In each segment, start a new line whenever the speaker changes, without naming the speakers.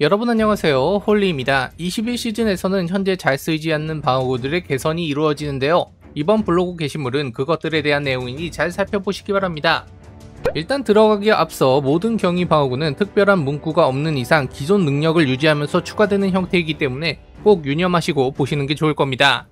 여러분 안녕하세요. 홀리입니다. 21시즌에서는 현재 잘 쓰이지 않는 방어구들의 개선이 이루어지는데요. 이번 블로그 게시물은 그것들에 대한 내용이니 잘 살펴보시기 바랍니다. 일단 들어가기에 앞서 모든 경이 방어구는 특별한 문구가 없는 이상 기존 능력을 유지하면서 추가되는 형태이기 때문에 꼭 유념하시고 보시는 게 좋을 겁니다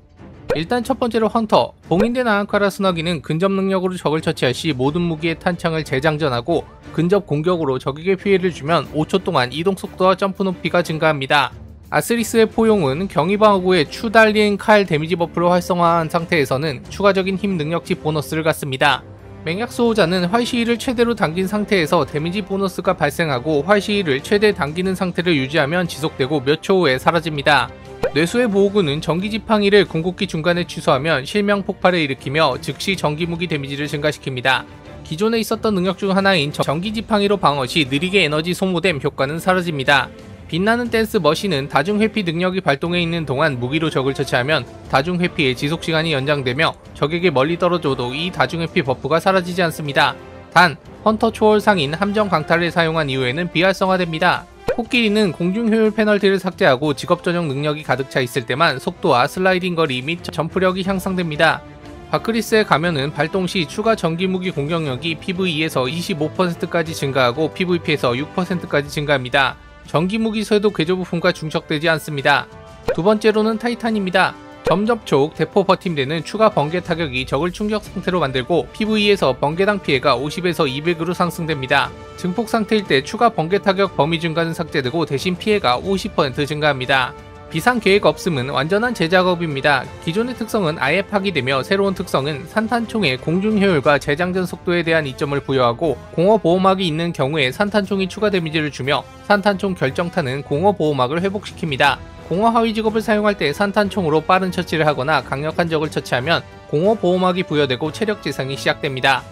일단 첫 번째로 헌터 봉인된 아함카라 손아귀는 근접 능력으로 적을 처치할 시 모든 무기의 탄창을 재장전하고 근접 공격으로 적에게 피해를 주면 5초 동안 이동 속도와 점프 높이가 증가합니다. 아스리스의 포용은 경이방어구의 추 달린 칼 데미지 buff를 활성화한 상태에서는 추가적인 힘 능력치 보너스를 갖습니다. 맹약 수호자는 활시위를 최대로 당긴 상태에서 데미지 보너스가 발생하고 활시위를 최대 당기는 상태를 유지하면 지속되고 몇 초 후에 사라집니다. 뇌수의 보호구는 전기 지팡이를 궁극기 중간에 취소하면 실명 폭발을 일으키며 즉시 전기 무기 데미지를 증가시킵니다. 기존에 있었던 능력 중 하나인 전기 지팡이로 방어 시 느리게 에너지 소모됨 효과는 사라집니다. 빛나는 댄스 머신은 다중 회피 능력이 발동해 있는 동안 무기로 적을 처치하면 다중 회피의 지속 시간이 연장되며 적에게 멀리 떨어져도 이 다중 회피 buff가 사라지지 않습니다. 단 헌터 초월 상인 함정 강탈을 사용한 이후에는 비활성화됩니다. 코끼리는 공중 효율 페널티를 삭제하고 직업 전용 능력이 가득 차 있을 때만 속도와 슬라이딩 거리 및 점프력이 향상됩니다. 바크리스의 가면은 발동 시 추가 전기 무기 공격력이 PVE에서 25%까지 증가하고 PVP에서 6%까지 증가합니다. 전기 무기 쇄도 궤조 부품과 중첩되지 않습니다. 두 번째로는 타이탄입니다. 점접촉, 대포 버팀되는 추가 번개 타격이 적을 충격 상태로 만들고 PVE에서 번개당 피해가 50에서 200으로 상승됩니다. 증폭 상태일 때 추가 번개 타격 범위 증가는 삭제되고 대신 피해가 50% 증가합니다. 비상 계획 없음은 완전한 재작업입니다. 기존의 특성은 아예 파기되며 새로운 특성은 산탄총의 공중 효율과 재장전 속도에 대한 이점을 부여하고 공허 보호막이 있는 경우에 산탄총이 추가 데미지를 주며 산탄총 결정타는 공허 보호막을 회복시킵니다. 공허 하위 직업을 사용할 때 산탄총으로 빠른 처치를 하거나 강력한 적을 처치하면 공허 보호막이 부여되고 체력 지상이 시작됩니다.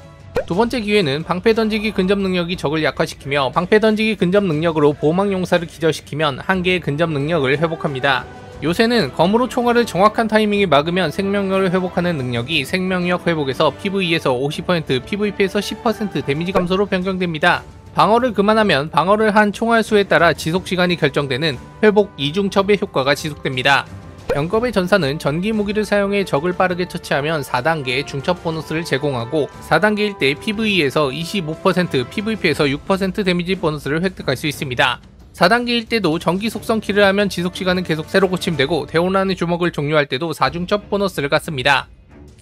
두 번째 기회는 방패 던지기 근접 능력이 적을 약화시키며 방패 던지기 근접 능력으로 보호막 용사를 기절시키면 한 개의 근접 능력을 회복합니다. 요새는 검으로 총알을 정확한 타이밍에 막으면 생명력을 회복하는 능력이 생명력 회복에서 PVE에서 50%, PVP에서 10% 데미지 감소로 변경됩니다. 방어를 그만하면 방어를 한 총알 수에 따라 지속 시간이 결정되는 회복 이중첩의 효과가 지속됩니다. 영겁의 전사는 전기 무기를 사용해 적을 빠르게 처치하면 4단계 중첩 보너스를 제공하고 4단계일 때 PVE에서 25%, PVP에서 6% 데미지 보너스를 획득할 수 있습니다. 4단계일 때도 전기 속성 kill을 하면 지속 시간은 계속 새로 고침되고 대혼란의 주먹을 종료할 때도 4중첩 보너스를 갖습니다.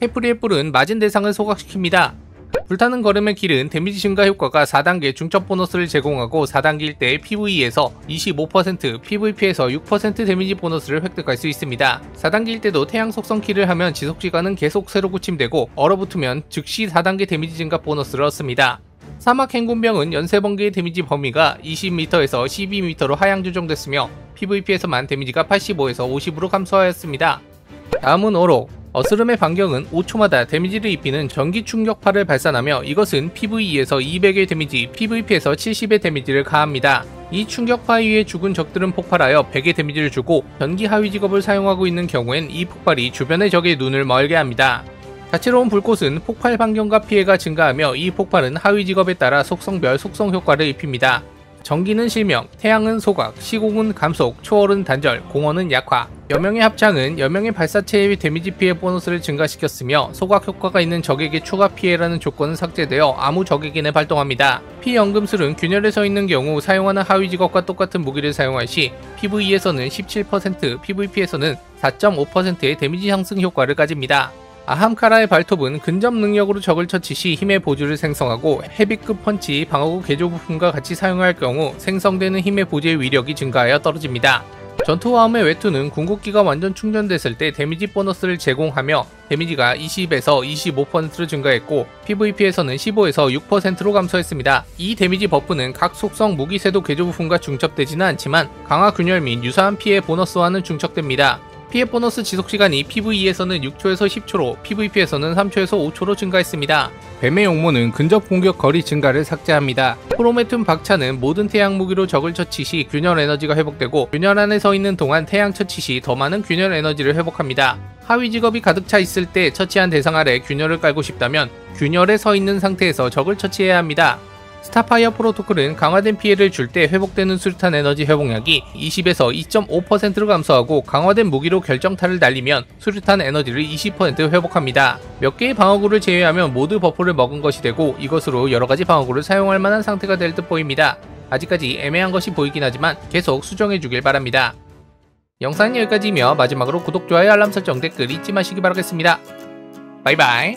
케프리의 뿔은 맞은 대상을 소각시킵니다. 불타는 걸음의 길은 데미지 증가 효과가 4단계 중첩 보너스를 제공하고 4단계일 때 PVE에서 25%, PVP에서 6% 데미지 보너스를 획득할 수 있습니다. 4단계일 때도 태양 속성 kill을 하면 지속 시간은 계속 새로 고침되고 얼어붙으면 즉시 4단계 데미지 증가 보너스를 얻습니다. 사막 행군병은 연쇄 번개의 데미지 범위가 20m에서 12m로 하향 조정됐으며 PVP에서만 데미지가 85에서 50으로 감소하였습니다. 다음은 워록 어스름의 반경은 5초마다 데미지를 입히는 전기 충격파를 발산하며 이것은 PVE에서 200의 데미지, PVP에서 70의 데미지를 가합니다. 이 충격파 이후에 죽은 적들은 폭발하여 100의 데미지를 주고 전기 하위 직업을 사용하고 있는 경우엔 이 폭발이 주변의 적의 눈을 멀게 합니다. 다채로운 불꽃은 폭발 반경과 피해가 증가하며 이 폭발은 하위 직업에 따라 속성별 속성 효과를 입힙니다. 전기는 실명, 태양은 소각, 시공은 감속, 초월은 단절, 공허는 약화. 여명의 합창은 여명의 발사체의 데미지 피해 보너스를 증가시켰으며 소각 효과가 있는 적에게 추가 피해라는 조건은 삭제되어 아무 적에게나 발동합니다. 피의 연금술은 균열에 서 있는 경우 사용하는 하위 직업과 똑같은 무기를 사용할 시 PVE에서는 17%, PVP에서는 4.5%의 데미지 상승 효과를 가집니다. 아함카라의 발톱은 근접 능력으로 적을 처치 시 힘의 보주를 생성하고 헤비급 펀치, 방어구 개조 부품과 같이 사용할 경우 생성되는 힘의 보주의 위력이 증가하여 떨어집니다. 전투화음의 외투는 궁극기가 완전 충전됐을 때 데미지 보너스를 제공하며 데미지가 20에서 25%로 증가했고 PVP에서는 15에서 6%로 감소했습니다. 이 데미지 buff는 각 속성 무기 쇄도 개조 부품과 중첩되지는 않지만 강화 균열 및 유사한 피해 보너스와는 중첩됩니다. 피해 보너스 지속 시간이 PVE에서는 6초에서 10초로 PVP에서는 3초에서 5초로 증가했습니다. 뱀의 용모는 근접 공격 거리 증가를 삭제합니다. 프로메튬 박차는 모든 태양 무기로 적을 처치 시 균열 에너지가 회복되고 균열 안에 서 있는 동안 태양 처치 시 더 많은 균열 에너지를 회복합니다. 하위 직업이 가득 차 있을 때 처치한 대상 아래 균열을 깔고 싶다면 균열에 서 있는 상태에서 적을 처치해야 합니다. Starfire Protocol은 강화된 피해를 줄 때 회복되는 수류탄 에너지 회복량이 20에서 2.5%로 감소하고 강화된 무기로 결정타를 날리면 수류탄 에너지를 20% 회복합니다. 몇 개의 방어구를 제외하면 모두 buff를 먹은 것이 되고 이것으로 여러가지 방어구를 사용할 만한 상태가 될 듯 보입니다. 아직까지 애매한 것이 보이긴 하지만 계속 수정해 주길 바랍니다. 영상은 여기까지이며 마지막으로 구독, 좋아요, 알람 설정, 댓글 잊지 마시기 바라겠습니다. 바이바이